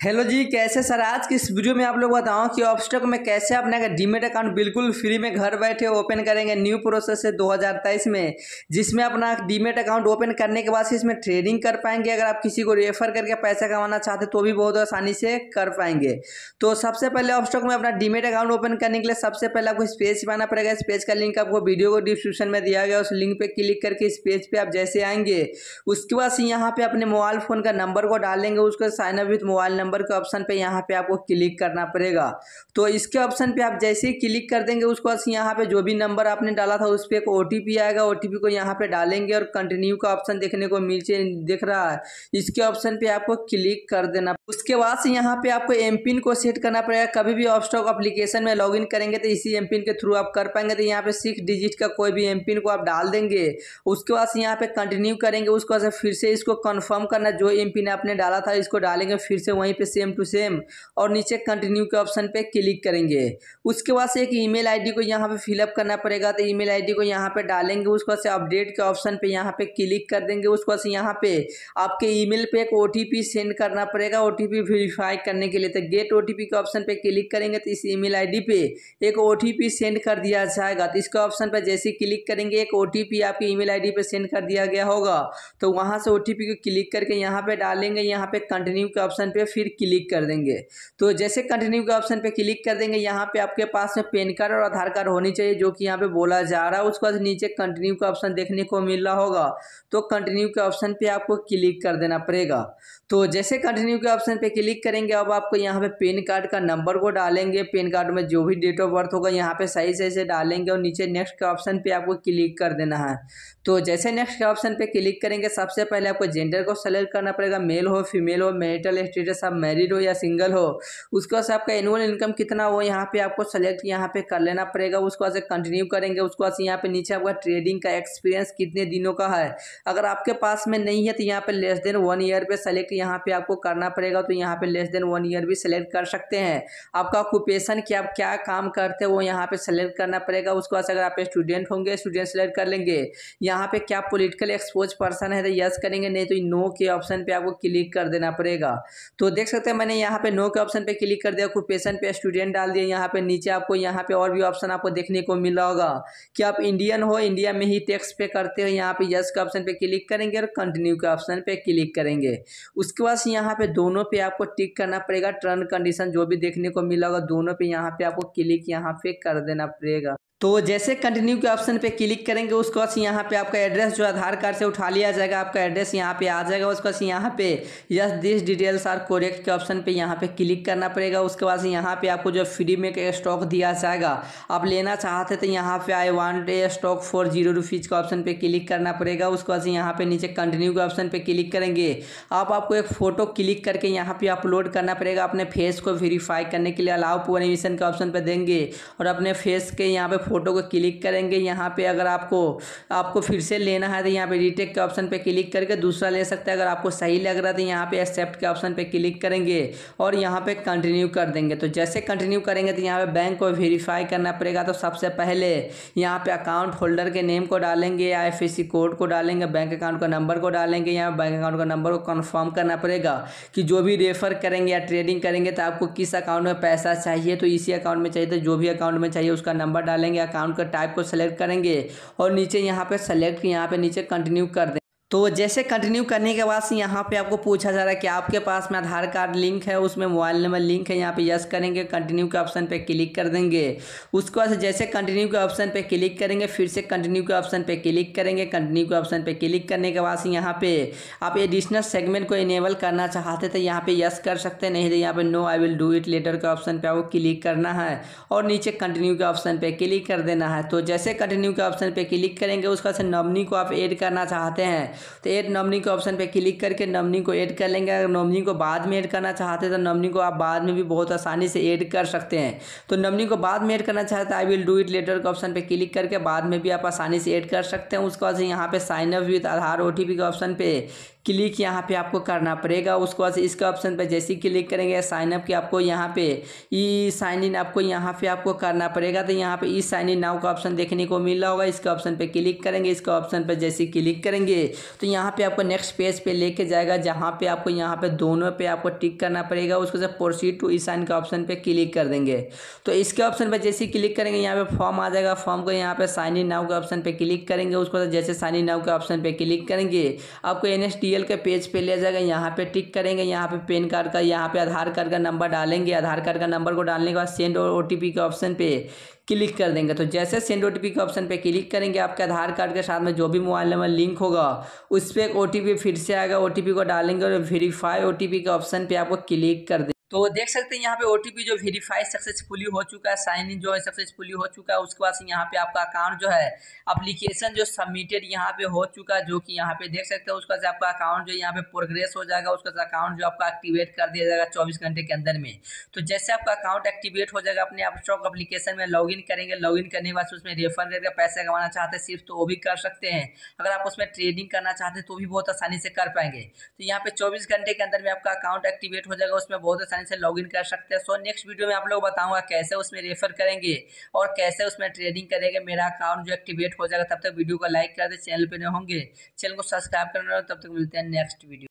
Hello जी, कैसे sir? आज की इस वीडियो में आप लोग बताऊँ कि ऑब्स्टक में कैसे अपने डीमेट अकाउंट बिल्कुल फ्री में घर बैठे ओपन करेंगे न्यू प्रोसेस से 2023 में, जिसमें अपना डीमेट अकाउंट ओपन करने के बाद इसमें ट्रेडिंग कर पाएँगे। अगर आप किसी को रेफर करके पैसा कमाना चाहते तो भी बहुत आसानी से कर पाएँगे। तो सबसे पहले ऑब्स्टक में अपना डीमेट अकाउंट ओपन करने के लिए सबसे पहले आपको इस पेज पाना पड़ेगा। इस पेज का लिंक आपको वीडियो को डिस्क्रिप्शन में दिया गया उस लिंक पर क्लिक करके इस पेज पर आप जैसे आएँगे, उसके बाद यहाँ पे अपने मोबाइल फ़ोन का नंबर को डालेंगे। उसको sign up with mobile number number के ऑप्शन पे यहाँ पे आपको क्लिक करना पड़ेगा। तो इसके ऑप्शन पे आप जैसे ही क्लिक कर देंगे, उसको यहाँ पे जो भी नंबर आपने डाला था, उस पर एक ओटीपी आएगा। ओ को यहाँ पे डालेंगे और कंटिन्यू का ऑप्शन देखने को नीचे दिख रहा है। इसके ऑप्शन पे आपको क्लिक कर देना। उसके बाद से यहाँ पे आपको एम पिन को सेट करना पड़ेगा। कभी भी ऑफस्टॉक अप्लीकेशन में लॉगिन करेंगे तो इसी एम पिन के थ्रू आप कर पाएँगे। तो यहाँ पे सिक्स डिजिट का कोई भी एम पिन को आप डाल देंगे। उसके बाद यहाँ पे कंटिन्यू करेंगे। उसके बाद फिर से इसको कंफर्म करना। जो एम पिन आपने डाला था, इसको डालेंगे, फिर से वहीं पे सेम टू सेम और नीचे कंटिन्यू के ऑप्शन पे क्लिक करेंगे। उसके बाद से एक ईमेल आईडी को यहाँ पे फिलअप करना पड़ेगा। तो ईमेल आईडी को यहाँ पे डालेंगे, उसके बाद से अपडेट के ऑप्शन पे यहाँ पे क्लिक कर देंगे। उसके बाद से यहाँ पे आपके ईमेल पे एक ओटीपी सेंड करना पड़ेगा। ओटीपी वेरीफाई करने के लिए तो गेट ओटीपी के ऑप्शन पे क्लिक करेंगे तो इस ईमेल आईडी पे एक ओटीपी सेंड कर दिया जाएगा। तो इसके ऑप्शन पर जैसे क्लिक करेंगे, एक ओ आपकी ईमेल आईडी पे सेंड कर दिया गया होगा। तो वहाँ से ओटीपी को क्लिक करके यहाँ पे डालेंगे, यहाँ पे कंटिन्यू के ऑप्शन पे फिर क्लिक कर देंगे। तो जैसे कंटिन्यू के ऑप्शन पे क्लिक कर देंगे, यहाँ पे आपके पास में पेन कार्ड और आधार कार्ड होनी चाहिए, जो कि यहाँ पे बोला जा रहा है। उसके बाद नीचे कंटिन्यू का ऑप्शन देखने को मिल रहा होगा तो कंटिन्यू के ऑप्शन पे आपको क्लिक कर देना पड़ेगा। तो जैसे कंटिन्यू के ऑप्शन पे क्लिक करेंगे, अब आपको यहाँ पे पेन कार्ड का नंबर को डालेंगे। पेन कार्ड में जो भी डेट ऑफ़ बर्थ होगा, यहाँ पे सही सही से डालेंगे और नीचे नेक्स्ट के ऑप्शन पे आपको क्लिक कर देना है। तो जैसे नेक्स्ट के ऑप्शन पे क्लिक करेंगे, सबसे पहले आपको जेंडर को सेलेक्ट करना पड़ेगा। मेल हो फीमेल हो मेरिटल स्टेटस आप मैरिड हो या सिंगल हो, उसके बाद से आपका एनुअल इनकम कितना हो, यहाँ पे आपको सेलेक्ट यहाँ पे कर लेना पड़ेगा, उसके बाद से कंटिन्यू करेंगे, उसके बाद से यहाँ पे नीचे आपका ट्रेडिंग का एक्सपीरियंस कितने दिनों का है। अगर आपके पास में नहीं है तो यहाँ पे लेस देन वन ईयर पे सेलेक्ट यहाँ पे आपको करना पड़ेगा तो यहाँ पे लेस देन वन ईयर भी सेलेक्ट कर सकते हैं। आपका ऑक्यूपेशन क्या आप क्या काम करते हैं वो यहाँ पे सेलेक्ट करना पड़ेगा, उसके बाद अगर आप स्टूडेंट होंगे स्टूडेंट सेलेक्ट कर लेंगे, यहाँ पे क्या पोलिटिकल एक्सपोज पर्सन है तो यस करेंगे, नहीं तो नो के ऑप्शन पे आपको क्लिक कर देना पड़ेगा। तो देख सकते हैं, मैंने यहाँ पे नो के ऑप्शन पे क्लिक कर दिया ऑक्यूपेशन पे स्टूडेंट डाल दिया, यहाँ पे नीचे आपको, यहाँ पे और भी ऑप्शन आपको देखने को मिला होगा। कि आप इंडियन हो इंडिया में ही टैक्स पे करते हो, यहाँ पे यस के ऑप्शन पे क्लिक करेंगे और कंटिन्यू के ऑप्शन पे क्लिक करेंगे। उसके बाद यहाँ पे दोनों पे आपको टिक करना पड़ेगा टर्न कंडीशन जो भी देखने को मिला होगा, दोनों पे यहाँ पे आपको क्लिक यहाँ पे कर देना पड़ेगा। तो जैसे कंटिन्यू के ऑप्शन पे क्लिक करेंगे, उसके बाद यहाँ पे आपका एड्रेस जो आधार कार्ड से उठा लिया जाएगा, आपका एड्रेस यहाँ पे आ जाएगा, उसके बाद यहाँ पे yes this details are correct के ऑप्शन पे यहाँ पे क्लिक करना पड़ेगा, उसके बाद यहाँ पे आपको जो फ्री में स्टॉक दिया जाएगा, आप लेना चाहते तो यहाँ पे I want a stock for zero rupees के ऑप्शन पर क्लिक करना पड़ेगा, उसके बाद यहाँ पर नीचे कंटिन्यू के ऑप्शन पर क्लिक करेंगे, आप आपको एक फ़ोटो क्लिक करके यहाँ पर अपलोड करना पड़ेगा, अपने फेस को वेरीफाई करने के लिए अलाउ परमिशन के ऑप्शन पर देंगे और अपने फेस के यहाँ पे फ़ोटो को क्लिक करेंगे। यहाँ पे अगर आपको आपको फिर से लेना है तो यहाँ पे रिटेक के ऑप्शन पे क्लिक करके दूसरा ले सकते हैं। अगर आपको सही लग रहा है तो यहाँ पे एक्सेप्ट के ऑप्शन पे क्लिक करेंगे और यहाँ पे कंटिन्यू कर देंगे। तो जैसे कंटिन्यू करेंगे तो यहाँ पे बैंक को वेरीफाई करना पड़ेगा। तो सबसे पहले यहाँ पे अकाउंट होल्डर के नेम को डालेंगे आई कोड को डालेंगे बैंक अकाउंट का नंबर को डालेंगे। यहाँ बैंक अकाउंट का नंबर को कन्फर्म करना पड़ेगा कि जो भी रेफर करेंगे या ट्रेडिंग करेंगे तो आपको किस अकाउंट में पैसा चाहिए। तो इसी अकाउंट में चाहिए तो जो भी अकाउंट में चाहिए उसका नंबर डालेंगे। अकाउंट का टाइप को सेलेक्ट करेंगे और नीचे यहाँ पे सेलेक्ट, यहाँ पे नीचे कंटिन्यू कर दें तो जैसे कंटिन्यू करने के बाद से यहाँ पे आपको पूछा जा रहा है कि आपके पास में आधार कार्ड लिंक है, उसमें मोबाइल नंबर लिंक है, यहाँ पे यस करेंगे कंटिन्यू के ऑप्शन पे क्लिक कर देंगे। उसके बाद जैसे कंटिन्यू के ऑप्शन पे क्लिक करेंगे, फिर से कंटिन्यू के ऑप्शन पे क्लिक करेंगे कंटिन्यू के ऑप्शन पे क्लिक करने के बाद से यहाँ पे आप एडिशनल सेगमेंट को इनेबल करना चाहते थे, यहाँ पे यस कर सकते हैं, नहीं तो यहाँ पे no I will do it later के ऑप्शन पर आपको क्लिक करना है और नीचे कंटिन्यू के ऑप्शन पर क्लिक कर देना है। तो जैसे कंटिन्यू के ऑप्शन पर क्लिक करेंगे, उसका से नॉमनी को आप एड करना चाहते हैं तो एड नॉमनी के ऑप्शन पे क्लिक करके नॉमनी को ऐड कर लेंगे। अगर नॉमनी को बाद में ऐड करना चाहते हैं तो नॉमनी को आप बाद में भी बहुत आसानी से ऐड कर सकते हैं। तो नॉमनी को बाद में ऐड करना चाहते हैं I will do it later के ऑप्शन पर क्लिक करके बाद में भी आप आसानी से ऐड कर सकते हैं। उसके बाद यहाँ पर साइनअप विथ आधार ओ के ऑप्शन पे क्लिक यहाँ पे आपको करना पड़ेगा। उसके बाद इसके ऑप्शन पे जैसे ही क्लिक करेंगे साइन अप की आपको यहाँ पे ई साइन इन आपको यहाँ पे आपको करना पड़ेगा। तो यहाँ पे ई साइन इन नाउ का ऑप्शन देखने को मिल रहा होगा। इसके ऑप्शन पे क्लिक करेंगे। इसके ऑप्शन पे जैसे ही क्लिक करेंगे तो यहाँ पे आपको नेक्स्ट पेज पे लेके जाएगा, जहाँ पे आपको यहाँ पे दोनों पे आपको टिक करना पड़ेगा। उसके से प्रोसीड टू ई साइन के ऑप्शन पे क्लिक कर देंगे। तो इसके ऑप्शन पर जैसे ही क्लिक करेंगे, यहाँ पे फॉर्म आ जाएगा। फॉर्म को यहाँ पे साइन इन नाउ के ऑप्शन पे क्लिक करेंगे। उसको जैसे साइन इन नाउ के ऑप्शन पे क्लिक करेंगे, आपको एन के पेज पे ले जाएगा, यहाँ पे टिक करेंगे, यहाँ पे पेन कार्ड का, यहाँ पे आधार कार्ड का नंबर डालेंगे, आधार कार्ड का नंबर को डालने के बाद सेंड और ओटीपी के ऑप्शन पे क्लिक कर देंगे। तो जैसे सेंड ओ के ऑप्शन पे क्लिक करेंगे, आपके आधार कार्ड के साथ में जो भी मोबाइल नंबर लिंक होगा, उस पर एक ओटीपी फिर से आएगा ओ को डालेंगे और वेरीफाई ओ के ऑप्शन पर आपको क्लिक कर दें तो देख सकते हैं यहाँ पे ओटीपी जो वेरीफाई सक्सेसफुली हो चुका है साइन इन जो है सक्सेसफुली हो चुका है, उसके बाद यहाँ पे आपका अकाउंट जो है अप्लीकेशन जो सबमिटेड यहाँ पे हो चुका है, जो कि यहाँ पे देख सकते हैं, उसका से आपका अकाउंट जो यहाँ पे प्रोग्रेस हो जाएगा, उसका अकाउंट जो आपका एक्टिवेट कर दिया जाएगा चौबीस घंटे के अंदर में। तो जैसे आपका अकाउंट एक्टिवेट हो जाएगा, अपने आप स्टॉक अप्लीकेशन में लॉग करेंगे लॉग करने के बाद उसमें रेफर करके पैसे कमाना चाहते हैं, सिर्फ़ तो वो भी कर सकते हैं। अगर आप उसमें ट्रेडिंग करना चाहते हैं तो भी बहुत आसानी से कर पाएँगे। तो यहाँ पे चौबीस घंटे के अंदर में आपका अकाउंट एक्टिवेट हो जाएगा, उसमें बहुत से लॉग कर सकते हैं। सो नेक्स्ट वीडियो में आप लोग बताऊँगा कैसे उसमें रेफर करेंगे और कैसे उसमें ट्रेडिंग करेंगे। मेरा अकाउंट जो एक्टिवेट हो जाएगा, तब तक वीडियो को लाइक कर दे, चैनल पर होंगे, चैनल को सब्सक्राइब करना तब तक मिलते हैं नेक्स्ट वीडियो